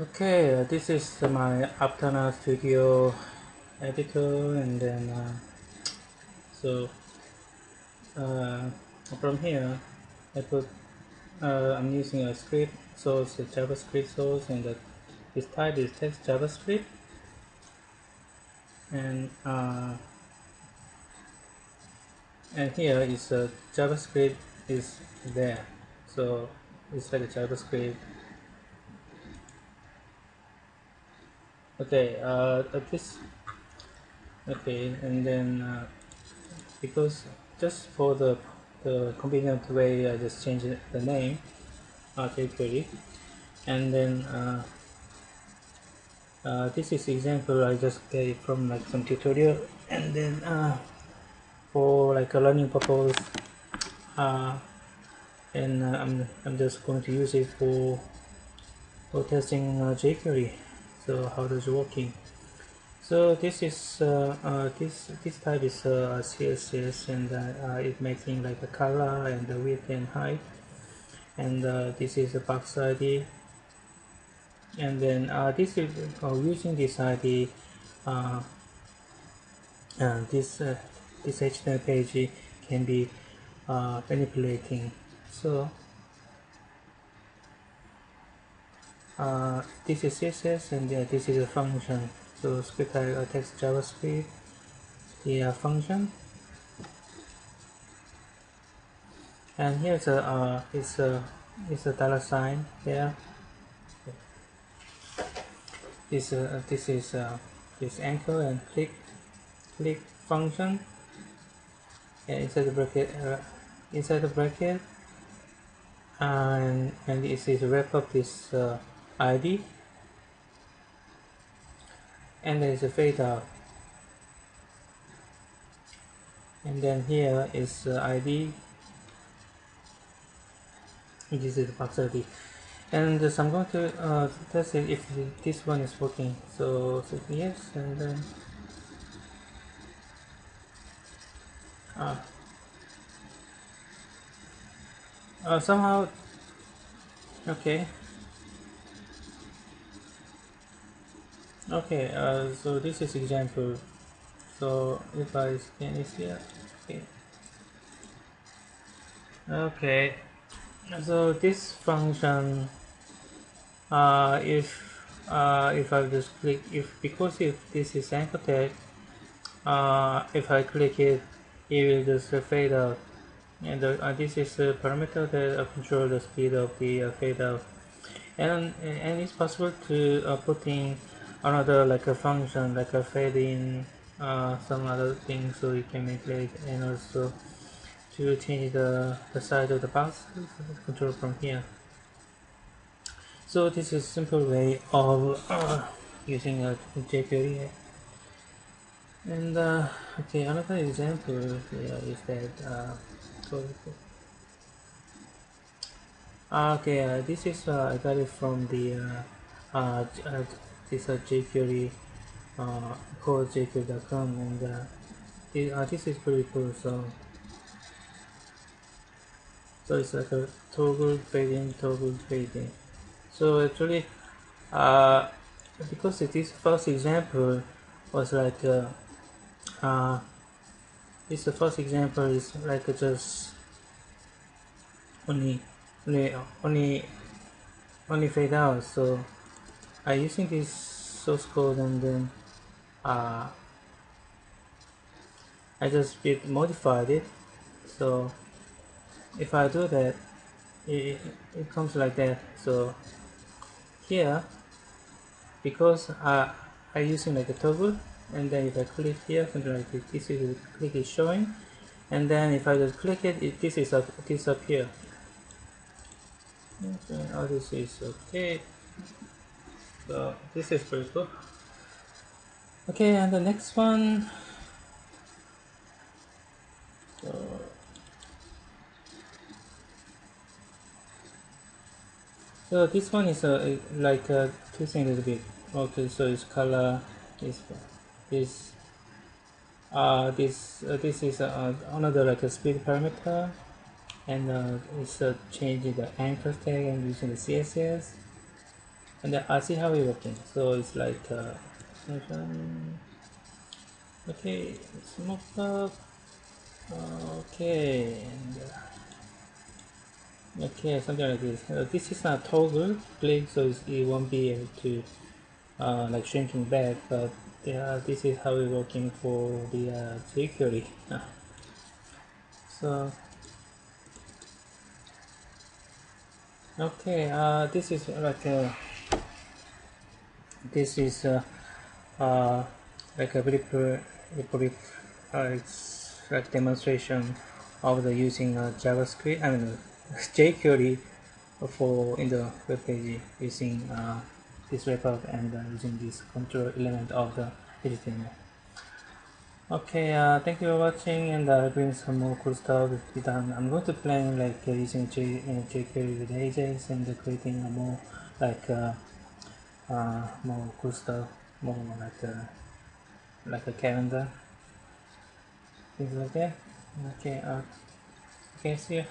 Okay, uh, this is my Aptana Studio editor, and then uh, so uh, from here I put uh, I'm using a script source, a JavaScript source, and the, this type is text JavaScript, and uh, and here is a JavaScript is there, so it's like a JavaScript okay uh, this okay and then uh, because just for the the convenient way I just change the name jQuery and then uh, uh, this is example I just get from like some tutorial and then uh, for like a learning purpose uh, and uh, I'm, I'm just going to use it for for testing uh, jQuery so how does it working so this is uh, uh, this this type is uh, CSS and uh, uh, it making like a color and the width and height. And uh, this is a box ID and then this is using this ID this this HTML page can be manipulating. So uh, this is CSS and uh, this is a function. So script uh, text JavaScript. The uh, function. And here's a uh, it's a it's a dollar sign there. This uh, this is uh, this anchor and click click function. And inside the bracket uh, inside the bracket. And and this is wrap up this uh, ID and there is a out. And then here is uh, ID this is the ID and uh, so I'm going to uh, test it if this one is working. So, so yes and then uh, uh, somehow okay okay uh, so this is example. So if I scan this here okay. Okay so this function uh, if uh, if I just click if because if this is anchor uh, if I click it it will just fade out. And uh, this is a parameter that control the speed of the uh, fade out. And and it's possible to uh, put in another like a function like a fade in uh, some other things so you can make it and also to change the, the size of the box control from here. So this is simple way of uh, using a jQuery. And uh, okay another example is that uh, okay uh, this is uh, I got it from the this is jQuery uh, called jQuery.com and uh, it, uh, this is pretty cool so so it's like a toggle fading toggle fading. So actually uh, because this first example was like uh, uh, this the first example is like just only only only only fade out so I using this source code and then uh, I just bit modified it. So if I do that it, it comes like that. So here because I I using like a toggle and then if I click here something like this, this is click is showing. And then if I just click it, it this is up here. Okay, all this is okay so this is pretty cool okay and the next one. So so this one is uh, like uh, twisting a little bit. Okay so it's color is this uh, this uh, this is uh, another like a speed parameter. And uh, it's uh, changing the anchor tag and using the CSS and I see how it's working so it's like uh, okay smoke up. Okay and, uh, okay something like this. Uh, this is not toggle click so it won't be able to uh, like shrinking back but yeah this is how it's working for the uh, jQuery so okay uh, this is like a this is uh, uh, like a brief, brief uh, it's like demonstration of the using uh, JavaScript I mean jQuery for in the web page using uh, this webhook and uh, using this control element of the HTML. Okay uh, thank you for watching and I'll bring some more cool stuff with done. I'm going to plan like uh, using J, uh, jQuery with Ajax and creating a more like uh, uh, more cool stuff more like a like a calendar. Things like that okay? Uh okay see